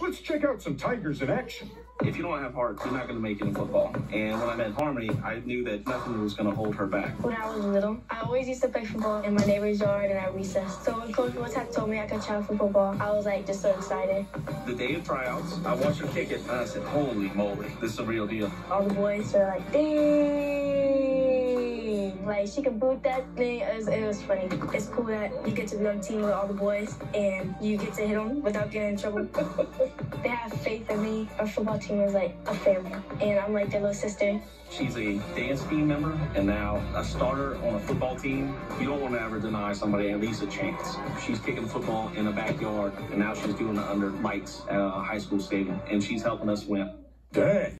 Let's check out some tigers in action. If you don't have heart, you're not going to make it in football. And when I met Harmony, I knew that nothing was going to hold her back. When I was little, I always used to play football in my neighbor's yard and at recess. So when Coach Woodcock told me I could try out for football, I was like just so excited. The day of tryouts, I watched her kick it, and I said, holy moly, this is a real deal. All the boys were like, dang. Like she can boot that thing. It was, it was funny. It's cool that you get to be on a team with all the boys and you get to hit them without getting in trouble. they have faith in me. Our football team is like a family, and I'm like their little sister. She's a dance team member and now a starter on a football team. You don't want to ever deny somebody at least a chance. She's kicking football in the backyard and now she's doing it under lights at a high school stadium and she's helping us win. Dang.